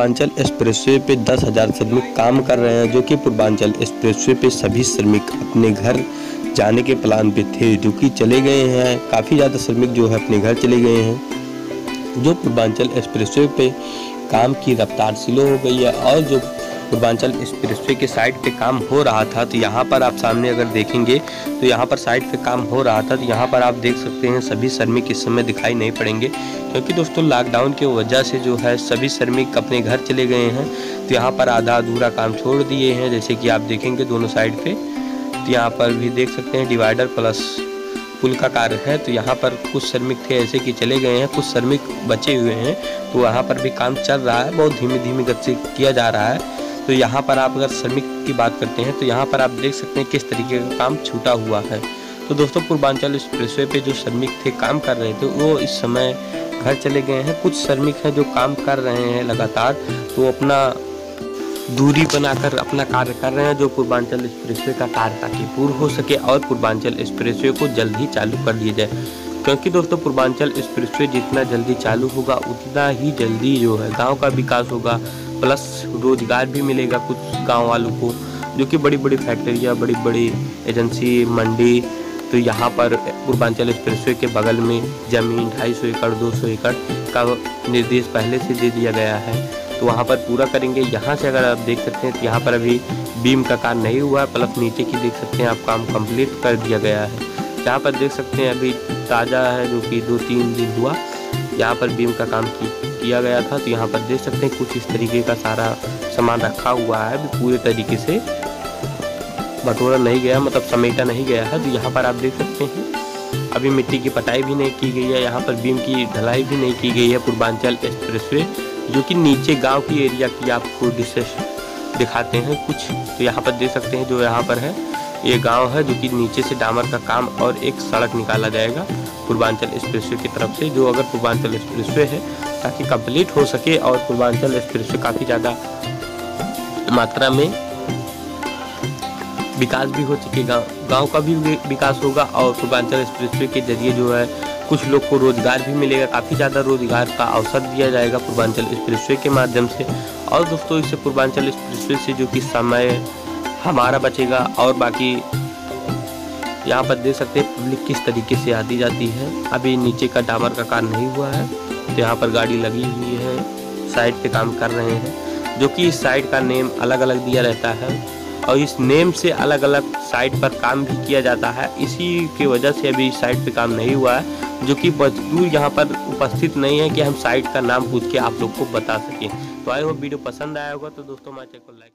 Purvanchal expressway पे दस हज़ार श्रमिक काम कर रहे हैं, जो कि पूर्वांचल एक्सप्रेसवे पे सभी श्रमिक अपने घर जाने के प्लान पे थे, जो कि चले गए हैं। काफ़ी ज़्यादा श्रमिक जो है अपने घर चले गए हैं। जो पूर्वांचल एक्सप्रेसवे पे काम की रफ्तार स्लो हो गई है और जो पूर्वांचल एक्सप्रेसवे के साइड पे काम हो रहा था तो यहाँ पर आप सामने अगर देखेंगे तो यहाँ पर साइड पे काम हो रहा था तो यहाँ पर आप देख सकते हैं सभी श्रमिक इस समय दिखाई नहीं पड़ेंगे, क्योंकि दोस्तों लॉकडाउन की वजह से जो है सभी श्रमिक अपने घर चले गए हैं तो यहाँ पर आधा अधूरा काम छोड़ दिए हैं, जैसे कि आप देखेंगे दोनों साइड पर तो यहाँ पर भी देख सकते हैं डिवाइडर प्लस पुल का कार्य है तो यहाँ पर कुछ श्रमिक थे ऐसे कि चले गए हैं, कुछ श्रमिक बचे हुए हैं तो वहाँ पर भी काम चल रहा है, बहुत धीमी धीमी गति से किया जा रहा है तो यहाँ पर आप अगर श्रमिक की बात करते हैं तो यहाँ पर आप देख सकते हैं किस तरीके का काम छूटा हुआ है। तो दोस्तों, पूर्वांचल एक्सप्रेसवे पे जो श्रमिक थे, काम कर रहे थे, वो इस समय घर चले गए हैं। कुछ श्रमिक हैं जो काम कर रहे हैं लगातार तो अपना दूरी बनाकर अपना कार्य कर रहे हैं, जो पूर्वांचल एक्सप्रेसवे का कार्य ताकि पूर्ण हो सके और पूर्वांचल एक्सप्रेसवे को जल्द ही चालू कर दिया जाए। क्योंकि दोस्तों, पूर्वांचल एक्सप्रेसवे जितना जल्दी चालू होगा, उतना ही जल्दी जो है, गाँव का विकास होगा प्लस रोज़गार भी मिलेगा कुछ गाँव वालों को जो कि बड़ी बड़ी फैक्ट्रियाँ बड़ी बड़ी एजेंसी मंडी तो यहाँ पर पूर्वांचल एक्सप्रेसवे के बगल में ज़मीन ढाई सौ एकड़ दो सौ एकड़ का निर्देश पहले से दे दिया गया है। तो वहाँ पर पूरा करेंगे। यहाँ से अगर आप देख सकते हैं तो यहाँ पर अभी बीम का काम नहीं हुआ है प्लस नीचे की देख सकते हैं आप काम कंप्लीट कर दिया गया है। यहाँ पर देख सकते हैं अभी ताज़ा है जो कि दो तीन दिन हुआ। यहाँ पर बीम का काम की, किया गया था तो यहाँ पर देख सकते हैं कुछ इस तरीके का सारा सामान रखा हुआ है पूरे तरीके से। बटोरा नहीं गया मतलब समेटा नहीं गया है तो यहाँ पर आप देख सकते हैं। अभी मिट्टी की पटाई भी नहीं की गई है, यहाँ पर बीम की ढलाई भी नहीं की गई है पूर्वांचल एक्सप्रेसवे, जो कि नीचे गाँव की एरिया की आपको डिशेस दिखाते हैं कुछ। तो यहाँ पर देख सकते हैं जो यहाँ पर है। ये गाँव है जो कि नीचे से डामर का काम और एक सड़क निकाला जाएगा पूर्वांचल एक्सप्रेसवे की तरफ़ से, जो अगर पूर्वांचल एक्सप्रेसवे है, ताकि कंप्लीट हो सके और पूर्वांचल एक्सप्रेसवे काफ़ी ज़्यादा मात्रा में विकास भी हो सकेगा गाँव का भी विकास होगा और पूर्वांचल एक्सप्रेसवे के ज़रिए जो है, कुछ लोग को रोज़गार भी मिलेगा, काफ़ी ज़्यादा रोज़गार का अवसर दिया जाएगा पूर्वांचल एक्सप्रेसवे के माध्यम से। और दोस्तों इससे पूर्वांचल एक्सप्रेसवे से जो कि समय हमारा बचेगा और बाकी यहाँ पर देख सकते हैं पब्लिक किस तरीके से आती जाती है। अभी नीचे का डामर का काम नहीं हुआ है तो यहाँ पर गाड़ी लगी हुई है साइड पे काम कर रहे हैं, जो कि इस साइड का नेम अलग अलग दिया रहता है, और इस नेम से अलग अलग साइड पर काम भी किया जाता है। इसी की वजह से अभी इस साइड पे काम नहीं हुआ है, जो कि मजदूर यहाँ पर उपस्थित नहीं है कि हम साइट का नाम पूछ के आप लोग को बता सकें। तो आए वो वीडियो पसंद आया होगा तो दोस्तों हमारे चैनल को लाइक